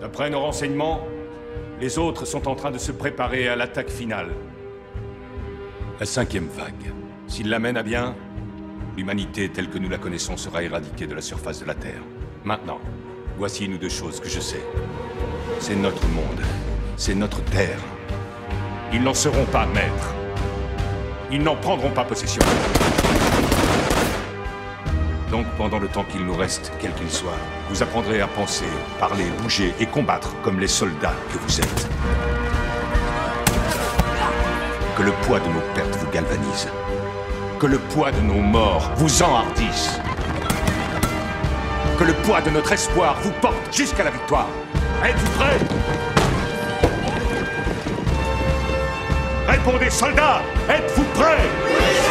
D'après nos renseignements, les autres sont en train de se préparer à l'attaque finale. La cinquième vague. S'il l'amène à bien, l'humanité telle que nous la connaissons sera éradiquée de la surface de la Terre. Maintenant, voici ou deux choses que je sais. C'est notre monde. C'est notre Terre. Ils n'en seront pas maîtres. Ils n'en prendront pas possession. Donc, pendant le temps qu'il nous reste, quel qu'il soit, vous apprendrez à penser, parler, bouger et combattre comme les soldats que vous êtes. Que le poids de nos pertes vous galvanise. Que le poids de nos morts vous enhardisse. Que le poids de notre espoir vous porte jusqu'à la victoire. Êtes-vous prêts? Répondez, soldats Êtes-vous prêts?